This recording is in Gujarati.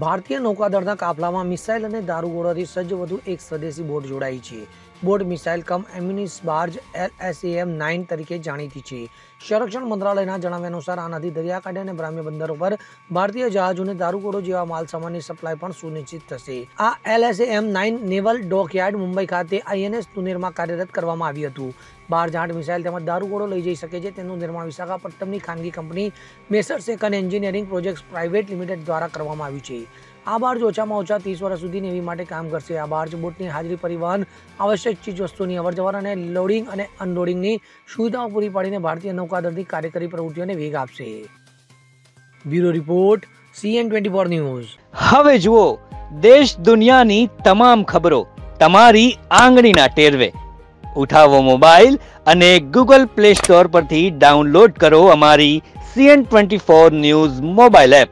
ભારતીય નૌકાદળના કાફલામાં મિસાઇલ અને દારૂગોળાથી સજ્જ વધુ એક સ્વદેશી બોટ જોડાઈ છે. Boat missile cum ammunition barge LSAM nine તરીકે જાણીતી છે. સંરક્ષણ મંત્રાલયના જણાવ્યા અનુસાર આનાથી દરિયાકાંઠે અને ગ્રામ્ય બંદરો પર ભારતીય જહાજોને દારૂગોળો જેવા માલ સામાનની સપ્લાય પણ સુનિશ્ચિત થશે. આ LSAM nine naval dockyard, Mumbai ખાતે આઈએનએસ તુનેરમાં કાર્યરત કરવામાં આવ્યું હતું. બાર જાટ મિસાઇલ તેમજ દારૂગોળો લઈ જઈ શકે છે. તેનું નિર્માણ વિશાખાપટ્ટનમની ખાનગી company messrs second engineering projects private limited દ્વારા કરવામાં આવ્યું છે. આ બાર્જ ઓછામાં ઓછા ત્રીસ વર્ષ સુધી નેવી માટે કામ કરશે. આ બાર્જ બોટની હાજરી પરિવહન આવશ્યક ચીજવસ્તુની અવરજવર અને લોડિંગ અને અનલોડિંગની સુવિધાઓ પૂરી પાડીને ભારતીય નૌકાદળની કાર્યકારી પ્રવૃત્તિઓને વેગ આપશે. Bureau report CN twenty four news. હવે જુઓ, દેશ દુનિયાની તમામ ખબરો તમારી આંગળીના ટેરવે. ઉઠાવો મોબાઈલ અને ગૂગલ પ્લે સ્ટોર પરથી ડાઉનલોડ કરો અમારી CN twenty four news mobile app.